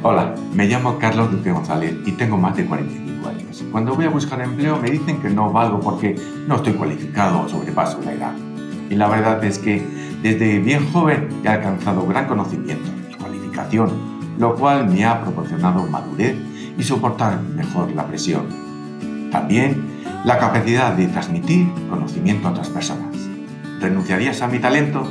Hola, me llamo Carlos Duque González y tengo más de 45 años. Cuando voy a buscar empleo me dicen que no valgo porque no estoy cualificado o sobrepaso la edad. Y la verdad es que desde bien joven he alcanzado gran conocimiento y cualificación, lo cual me ha proporcionado madurez y soportar mejor la presión. También la capacidad de transmitir conocimiento a otras personas. ¿Renunciarías a mi talento?